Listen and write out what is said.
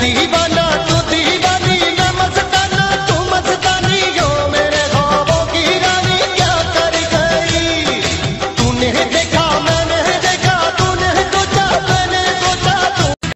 दीवाना